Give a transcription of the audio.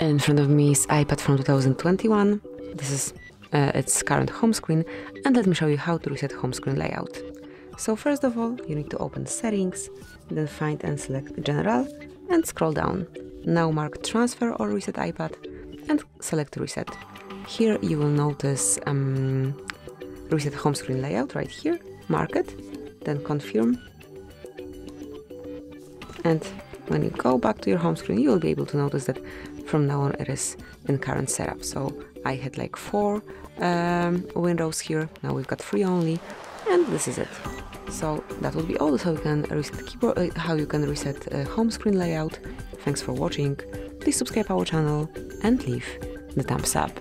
In front of me is iPad from 2021. This is uh, its current home screen and let me show you how to reset home screen layout. So first of all, you need to open settings, then find and select general and scroll down. Now mark transfer or reset iPad and select reset. Here you will notice um, reset home screen layout right here, mark it, then confirm. And when you go back to your home screen, you will be able to notice that from now on it is in current setup. So I had like four um, windows here, now we've got three only, and this is it. So that will be all how you can reset keyboard, uh, how you can reset uh, home screen layout. Thanks for watching. Please subscribe our channel and leave the thumbs up.